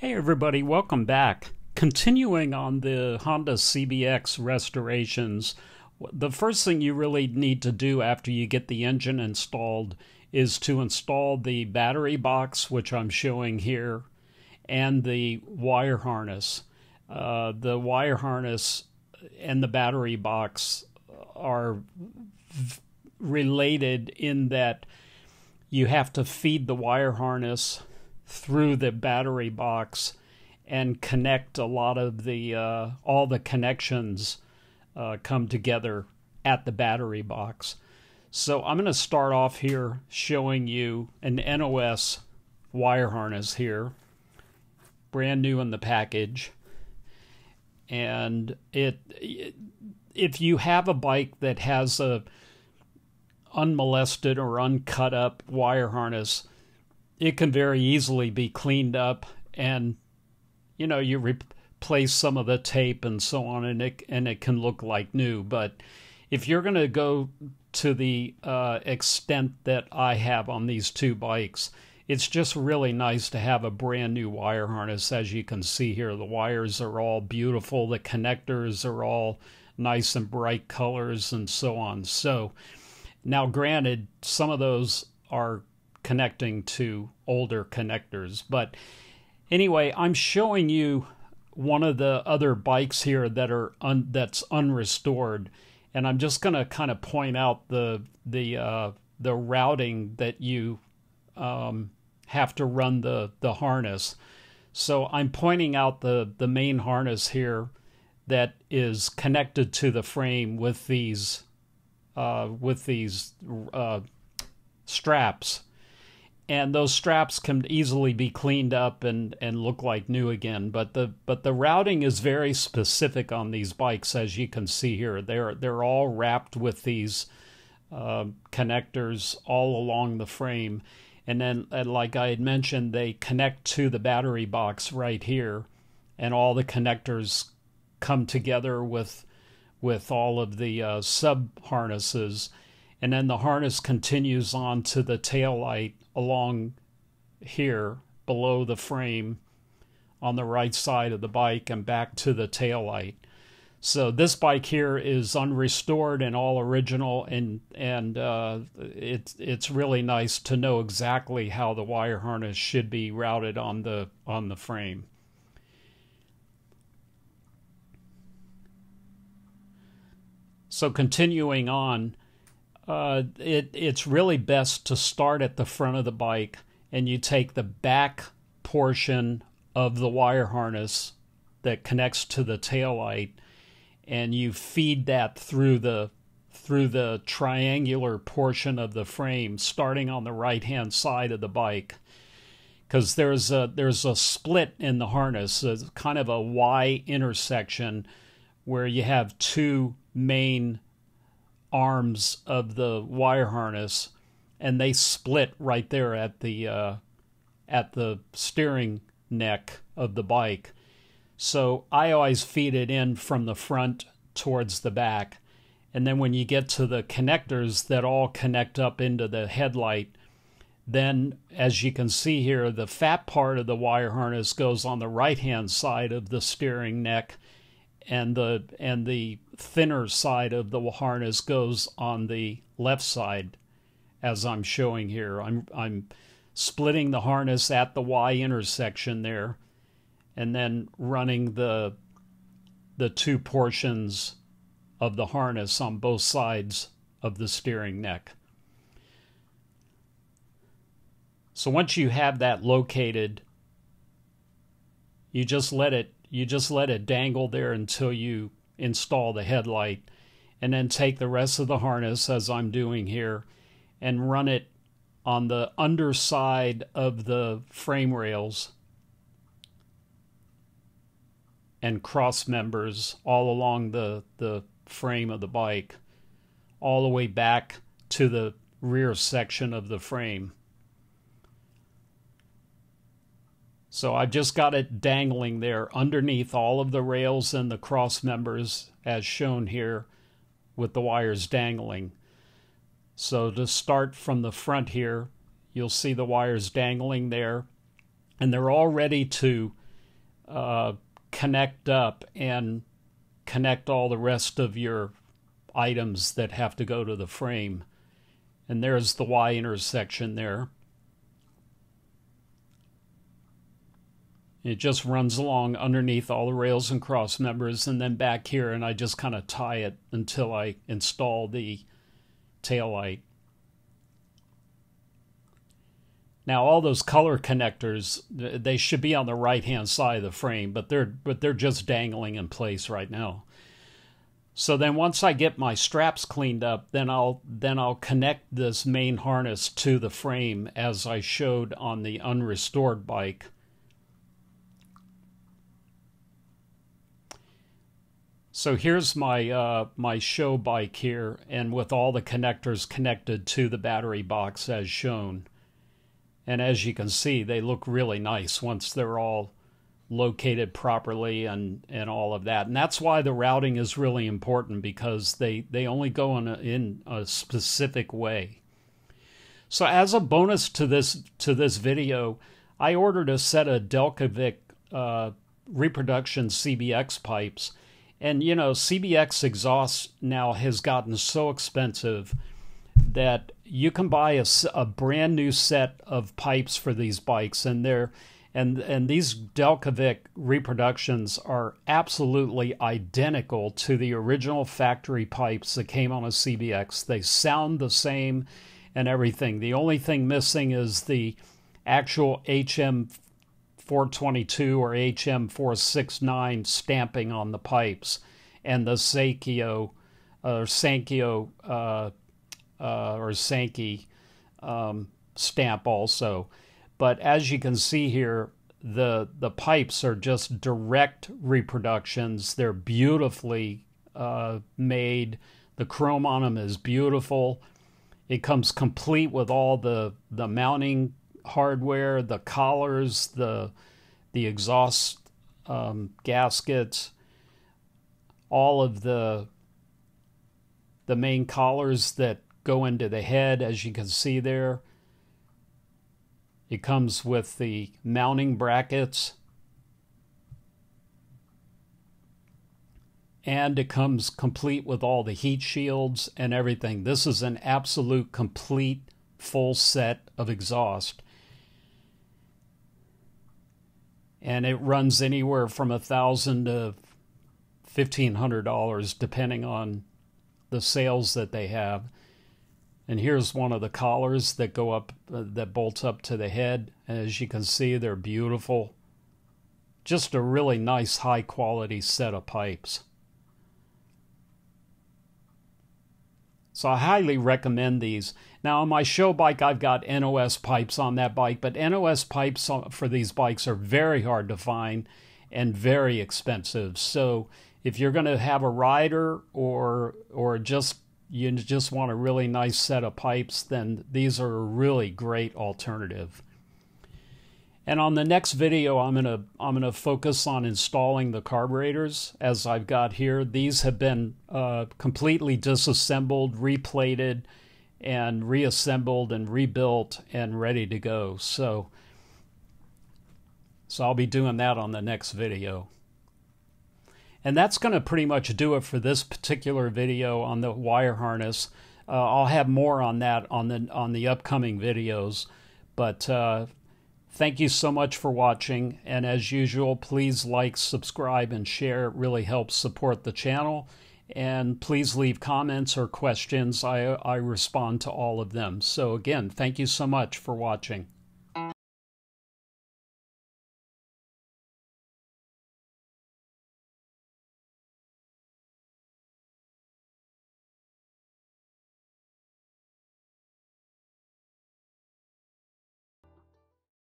Hey everybody, welcome back. Continuing on the Honda CBX restorations, the first thing you really need to do after you get the engine installed is to install the battery box, which I'm showing here, and the wire harness. Uh, the wire harness and the battery box are related in that you have to feed the wire harness through the battery box and connect a lot of the uh, all the connections uh, come together at the battery box. So I'm going to start off here showing you an NOS wire harness here, brand new in the package. And it, it if you have a bike that has a unmolested or uncut up wire harness, it can very easily be cleaned up and you know you replace some of the tape and so on and it and it can look like new. But if you're going to go to the uh, extent that I have on these two bikes it's just really nice to have a brand new wire harness. As you can see here the wires are all beautiful. The connectors are all nice and bright colors and so on. So now granted some of those are connecting to older connectors. But anyway, I'm showing you one of the other bikes here that are un, that's unrestored, and I'm just going to kind of point out the the uh, the routing that you um, have to run the the harness. So I'm pointing out the the main harness here that is connected to the frame with these uh, with these uh, straps and those straps can easily be cleaned up and, and look like new again. But the but the routing is very specific on these bikes, as you can see here. They're they're all wrapped with these uh, connectors all along the frame, and then and like I had mentioned, they connect to the battery box right here, and all the connectors come together with with all of the uh, sub harnesses, and then the harness continues on to the tail light along here below the frame on the right side of the bike and back to the tail light. So this bike here is unrestored and all original, and and uh, it's it's really nice to know exactly how the wire harness should be routed on the on the frame. So continuing on, uh, it it's really best to start at the front of the bike and you take the back portion of the wire harness that connects to the tail light and you feed that through the through the triangular portion of the frame starting on the right hand side of the bike. Because there's a there's a split in the harness kind of a y intersection where you have two main arms of the wire harness, and they split right there at the uh, at the steering neck of the bike. So I always feed it in from the front towards the back. And then when you get to the connectors that all connect up into the headlight, then as you can see here, the fat part of the wire harness goes on the right hand side of the steering neck and the and the thinner side of the harness goes on the left side as I'm showing here. I'm I'm splitting the harness at the Y intersection there and then running the the two portions of the harness on both sides of the steering neck. So once you have that located, you just let it you just let it dangle there until you install the headlight and then take the rest of the harness as I'm doing here and run it on the underside of the frame rails and cross members all along the, the frame of the bike all the way back to the rear section of the frame. So I've just got it dangling there underneath all of the rails and the cross members as shown here with the wires dangling. So to start from the front here, you'll see the wires dangling there and they're all ready to uh, connect up and connect all the rest of your items that have to go to the frame. And there's the Y intersection there. It just runs along underneath all the rails and cross members and then back here and I just kind of tie it until I install the tail light. Now all those color connectors they should be on the right hand side of the frame but they're but they're just dangling in place right now. So then once I get my straps cleaned up then I'll then I'll connect this main harness to the frame as I showed on the unrestored bike. So here's my uh, my show bike here, and with all the connectors connected to the battery box as shown. And as you can see, they look really nice once they're all located properly and, and all of that. And that's why the routing is really important because they, they only go in a, in a specific way. So as a bonus to this to this video, I ordered a set of Delkevic uh, reproduction CBX pipes and you know, CBX exhaust now has gotten so expensive that you can buy a, a brand new set of pipes for these bikes, and they're and and these Delkevic reproductions are absolutely identical to the original factory pipes that came on a CBX. They sound the same and everything. The only thing missing is the actual HM 422 or HM 469 stamping on the pipes, and the Sankyo or Sankyo uh, uh, or Sankey um, stamp also. But as you can see here, the the pipes are just direct reproductions. They're beautifully uh, made. The chrome on them is beautiful. It comes complete with all the the mounting hardware, the collars, the the exhaust um, gaskets, all of the the main collars that go into the head, as you can see there. It comes with the mounting brackets. And it comes complete with all the heat shields and everything. This is an absolute complete full set of exhaust. And it runs anywhere from a thousand to fifteen hundred dollars depending on the sales that they have. And here's one of the collars that go up uh, that bolts up to the head. And as you can see they're beautiful. Just a really nice high quality set of pipes so i highly recommend these now, on my show bike, I've got NOS pipes on that bike, but NOS pipes for these bikes are very hard to find and very expensive. So, if you're going to have a rider or or just you just want a really nice set of pipes, then these are a really great alternative. And on the next video, I'm gonna I'm gonna focus on installing the carburetors as I've got here. These have been uh, completely disassembled, replated, and reassembled and rebuilt and ready to go. So, so I'll be doing that on the next video. And that's going to pretty much do it for this particular video on the wire harness. Uh, I'll have more on that on the on the upcoming videos. But uh, thank you so much for watching. And as usual, please like, subscribe, and share. It really helps support the channel and please leave comments or questions. I, I respond to all of them. So, again, thank you so much for watching.